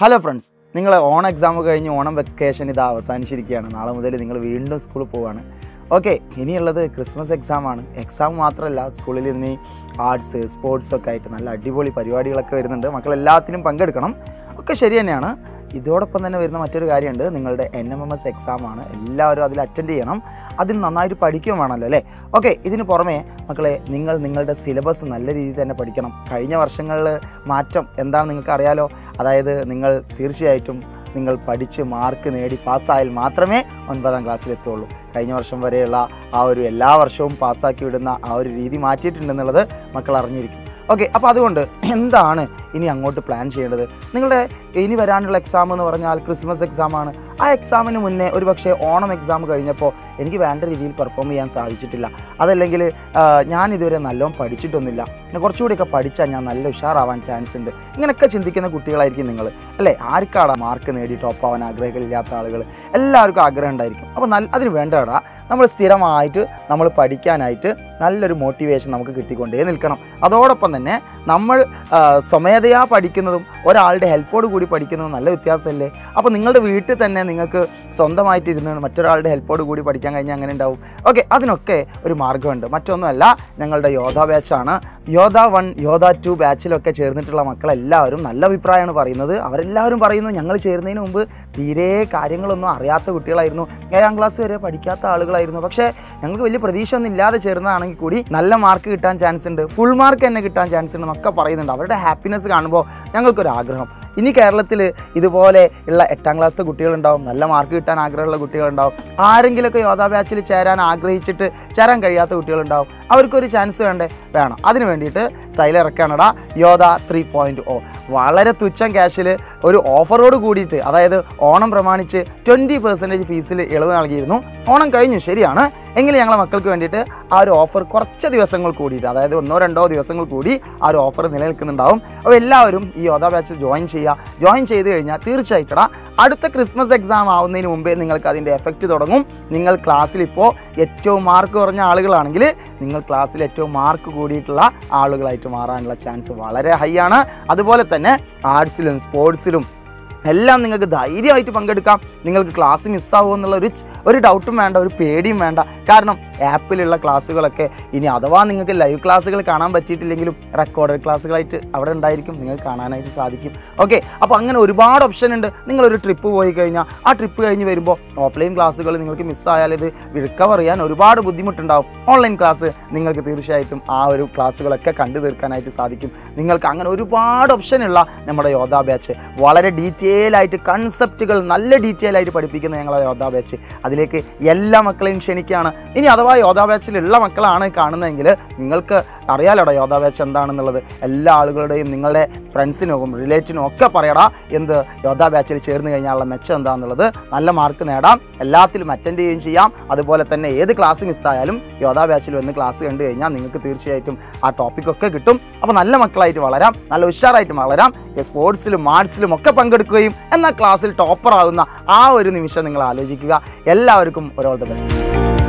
Hello friends നിങ്ങൾ Onam exam കഴിഞ്ഞ് Onam vacation ഇത് അവസാനിച്ചിരിക്കുകയാണ്. നാളെ മുതൽ നിങ്ങൾ വീണ്ടും സ്കൂളിൽ പോവുകയാണ് ഓക്കെ ഇനിയുള്ളത് ക്രിസ്മസ് എക്സാം ആണ്. എക്സാം മാത്രമല്ല സ്കൂളിൽ ഇനി ആർട്സ് സ്പോർട്സ് ഒക്കെ ആയിട്ട് നല്ല അടിപൊളി പരിപാടികളൊക്കെ വരുന്നുണ്ട്. മക്കൾ എല്ലാത്തിനും പങ്കെടുക്കണം. ഒക്കെ ശരി തന്നെയാണ്. ഇതോടൊപ്പം തന്നെ വരുന്ന മറ്റൊരു കാര്യമുണ്ട്. നിങ്ങളുടെ N M M S exam ആണ്. എല്ലാവരും അതിൽ അറ്റൻഡ് ചെയ്യണം. അതിൽ നന്നായിട്ട് പഠിക്കുകയും വേണമല്ലോ അല്ലേ? ഓക്കെ ഇതിന് പുറമെ മക്കളെ നിങ്ങൾ നിങ്ങളുടെ സിലബസ് നല്ല രീതിയിൽ തന്നെ പഠിക്കണം. കഴിഞ്ഞ വർഷങ്ങളിൽ മാറ്റം എന്താണെന്ന് നിങ്ങൾക്ക് അറിയാലോ? അതായത് നിങ്ങൾ തീർച്ചയായിട്ടും നിങ്ങൾ പഠിച്ച് മാർക്ക് നേടി പാസ്സായാൽ മാത്രമേ ഒൻപതാം ക്ലാസ്സിൽ എത്തുള്ളൂ. കഴിഞ്ഞ വർഷം വരെയുള്ള ആ ഒരു എല്ലാ വർഷവും പാസ്സാക്കി വിടുന്ന ആ ഒരു രീതി മാറ്റിയിട്ടുണ്ടെന്നുള്ളത് മക്കൾ അറിഞ്ഞിരിക്കും. ഓക്കെ അപ്പോൾ അതുകൊണ്ട് എന്താണ് ഇനി അങ്ങോട്ട് പ്ലാൻ ചെയ്യേണ്ടത്? നിങ്ങളുടെ ഇനി വരാനുള്ള എക്സാം എന്ന് പറഞ്ഞാൽ ക്രിസ്മസ് എക്സാമാണ് ആ എക്സാമിന് മുന്നേ ഒരു പക്ഷേ ഓണം എക്സാം കഴിഞ്ഞപ്പോൾ എനിക്ക് വേണ്ട രീതിയിൽ പെർഫോം ചെയ്യാൻ സാധിച്ചിട്ടില്ല. അതല്ലെങ്കിൽ ഞാൻ ഇതുവരെ നല്ലോണം പഠിച്ചിട്ടൊന്നുമില്ല. പിന്നെ കുറച്ചുകൂടിയൊക്കെ പഠിച്ചാൽ ഞാൻ നല്ല ഉഷാറാവാൻ ചാൻസ് ഉണ്ട്. ഇങ്ങനെയൊക്കെ ചിന്തിക്കുന്ന കുട്ടികളായിരിക്കും നിങ്ങൾ. അല്ലേ? ആർക്കാണ് മാർക്ക് നേടി ടോപ്പ് ആവാൻ ആഗ്രഹങ്ങളില്ലാത്ത ആളുകൾ എല്ലാവർക്കും ആഗ്രഹം ഉണ്ടായിരിക്കും. അപ്പോൾ നല്ല അതിന് വേണ്ടടാ നമ്മൾ സ്ഥിരമായിട്ട് നമ്മൾ പഠിക്കാനായിട്ട് നല്ലൊരു മോട്ടിവേഷൻ നമുക്ക് കിട്ടിക്കൊണ്ടേ നിൽക്കണം. അതോടൊപ്പം തന്നെ നമ്മൾ സ്വമേധയാ പഠിക്കുന്നതും ഒരാളുടെ ഹെൽപ്പോട് കൂടി പഠിക്കുന്നതും നല്ല വ്യത്യാസമല്ലേ? അപ്പോൾ നിങ്ങളുടെ വീട്ടിൽ തന്നെ നിങ്ങൾക്ക് സ്വന്തമായിട്ട് ഇരുന്ന് മറ്റൊരാളുടെ ഹെൽപ്പോട് കൂടി പഠിക്കാൻ കഴിഞ്ഞാൽ അങ്ങനെ ഉണ്ടാവും? ഓക്കെ അതിനൊക്കെ ഒരു മാർഗമുണ്ട്. മറ്റൊന്നുമല്ല ഞങ്ങളുടെ യോധ ബാച്ചാണ് യോധ വൺ യോധ ടു ബാച്ചിലൊക്കെ ചേർന്നിട്ടുള്ള മക്കളെല്ലാവരും നല്ല അഭിപ്രായമാണ് പറയുന്നത്. അവരെല്ലാവരും പറയുന്നു ഞങ്ങൾ ചേരുന്നതിന് മുമ്പ് തീരെ കാര്യങ്ങളൊന്നും അറിയാത്ത കുട്ടികളായിരുന്നു. ഏഴാം ക്ലാസ് വരെ പഠിക്കാത്ത ആളുകളായിരുന്നു. പക്ഷേ ഞങ്ങൾക്ക് വലിയ പ്രതീക്ഷ ഒന്നും ഇല്ലാതെ ചേർന്നതാണെങ്കിൽ കൂടി നല്ല മാർക്ക് കിട്ടാൻ ചാൻസ് ഉണ്ട്. ഫുൾ മാർക്ക് തന്നെ കിട്ടാൻ ചാൻസ് ഉണ്ട് എന്നൊക്കെ പറയുന്നുണ്ട്. അവരുടെ ഹാപ്പിനെസ് കാണുമ്പോൾ ഞങ്ങൾക്കൊരു ആഗ്രഹം ഇനി കേരളത്തിൽ ഇതുപോലെ ഉള്ള എട്ടാം ക്ലാസ്സിലെ കുട്ടികളുണ്ടാവും നല്ല മാർക്ക് കിട്ടാൻ ആഗ്രഹമുള്ള കുട്ടികളുണ്ടാവും. ആരെങ്കിലുമൊക്കെ യോധാ ബാച്ചിൽ ചേരാൻ ആഗ്രഹിച്ചിട്ട് ചേരാൻ കഴിയാത്ത കുട്ടികളുണ്ടാവും. അവർക്കൊരു ചാൻസ് വേണ്ടേ? വേണം. അതിന് വേണ്ടിയിട്ട് സൈല ഇറക്കാനടാ യോധ ത്രീ പോയിന്റ് ഓ വളരെ തുച്ഛം ക്യാഷിൽ ഒരു ഓഫറോട് കൂടിയിട്ട് അതായത് ഓണം പ്രമാണിച്ച് ട്വന്റി പെർസെന്റേജ് ഫീസിൽ ഇളവ് നൽകിയിരുന്നു. ഓണം കഴിഞ്ഞു. ശരിയാണ്. എങ്കിലും ഞങ്ങളെ മക്കൾക്ക് വേണ്ടിയിട്ട് ആ ഒരു ഓഫർ കുറച്ച് ദിവസങ്ങൾ കൂടിയിട്ട് അതായത് ഒന്നോ രണ്ടോ ദിവസങ്ങൾ കൂടി ആ ഒരു ഓഫർ നിലനിൽക്കുന്നുണ്ടാവും. അപ്പോൾ എല്ലാവരും ഈ യോധ ബാച്ച് ജോയിൻ ചെയ്യുക. ജോയിൻ ചെയ്ത് കഴിഞ്ഞാൽ തീർച്ചയായിട്ടും അടുത്ത ക്രിസ്മസ് എക്സാം ആവുന്നതിന് മുമ്പേ നിങ്ങൾക്ക് അതിന്റെ എഫക്റ്റ് തുടങ്ങും. നിങ്ങൾ ക്ലാസ്സിൽ ഇപ്പോൾ ഏറ്റവും മാർക്ക് കുറഞ്ഞ ആളുകളാണെങ്കിൽ നിങ്ങൾ ക്ലാസ്സിൽ ഏറ്റവും മാർക്ക് കൂടിയിട്ടുള്ള ആളുകളായിട്ട് മാറാനുള്ള ചാൻസ് വളരെ ഹൈ ആണ്. അതുപോലെ തന്നെ ആർട്സിലും സ്പോർട്സിലും എല്ലാം നിങ്ങൾക്ക് ധൈര്യമായിട്ട് പങ്കെടുക്കാം. നിങ്ങൾക്ക് ക്ലാസ് മിസ്സാവുമോ എന്നുള്ള ഒരു ഒരു ഡൗട്ടും വേണ്ട ഒരു പേടിയും വേണ്ട. കാരണം ആപ്പിലുള്ള ക്ലാസ്സുകളൊക്കെ ഇനി അഥവാ നിങ്ങൾക്ക് ലൈവ് ക്ലാസ്സുകൾ കാണാൻ പറ്റിയിട്ടില്ലെങ്കിലും റെക്കോർഡഡ് ക്ലാസ്സുകളായിട്ട് അവിടെ ഉണ്ടായിരിക്കും. നിങ്ങൾക്ക് കാണാനായിട്ട് സാധിക്കും. ഓക്കെ അപ്പോൾ അങ്ങനെ ഒരുപാട് ഓപ്ഷൻ ഉണ്ട്. നിങ്ങളൊരു ട്രിപ്പ് പോയി കഴിഞ്ഞാൽ ആ ട്രിപ്പ് കഴിഞ്ഞ് വരുമ്പോൾ ഓഫ്ലൈൻ ക്ലാസ്സുകൾ നിങ്ങൾക്ക് മിസ്സായാൽ ഇത് റിക്കവർ ചെയ്യാൻ ഒരുപാട് ബുദ്ധിമുട്ടുണ്ടാവും. ഓൺലൈൻ ക്ലാസ് നിങ്ങൾക്ക് തീർച്ചയായിട്ടും ആ ഒരു ക്ലാസ്സുകളൊക്കെ കണ്ടു തീർക്കാനായിട്ട് സാധിക്കും. നിങ്ങൾക്ക് അങ്ങനെ ഒരുപാട് ഓപ്ഷൻ ഉള്ള നമ്മുടെ യോധ ബാച്ച് വളരെ ഡീറ്റെയിൽ ആയിട്ട് കൺസെപ്റ്റുകൾ നല്ല ഡീറ്റെയിൽ ആയിട്ട് പഠിപ്പിക്കുന്ന ഞങ്ങളുടെ യോധ ബാച്ച് അതിലേക്ക് എല്ലാ മക്കളെയും ക്ഷണിക്കുകയാണ്. ഇനി അഥവാ യോധ ബാച്ചിലുള്ള മക്കളാണ് കാണുന്നതെങ്കിൽ നിങ്ങൾക്ക് അറിയാലോടാ യോധാ ബാച്ച് എന്താണെന്നുള്ളത്. എല്ലാ ആളുകളുടെയും നിങ്ങളുടെ ഫ്രണ്ട്സിനും റിലേറ്റീവിനും ഒക്കെ പറയടാ എന്ത് യോധാ ബാച്ചിൽ ചേർന്ന് കഴിഞ്ഞാലുള്ള മെച്ചം എന്താണെന്നുള്ളത് നല്ല മാർക്ക് നേടാം. എല്ലാത്തിലും അറ്റൻഡ് ചെയ്യുകയും ചെയ്യാം. അതുപോലെ തന്നെ ഏത് ക്ലാസ് മിസ്സായാലും യോധാ ബാച്ചിൽ വന്ന് ക്ലാസ് കണ്ടു കഴിഞ്ഞാൽ നിങ്ങൾക്ക് തീർച്ചയായിട്ടും ആ ടോപ്പിക്കൊക്കെ കിട്ടും. അപ്പോൾ നല്ല മക്കളായിട്ട് വളരാം. നല്ല ഉഷാറായിട്ട് വളരാം. സ്പോർട്സിലും ആർട്സിലും ഒക്കെ പങ്കെടുക്കുകയും എന്നാൽ ക്ലാസ്സിൽ ടോപ്പറാകുന്ന ആ ഒരു നിമിഷം നിങ്ങൾ ആലോചിക്കുക. എല്ലാവർക്കും ഓൾ ബെസ്റ്റ്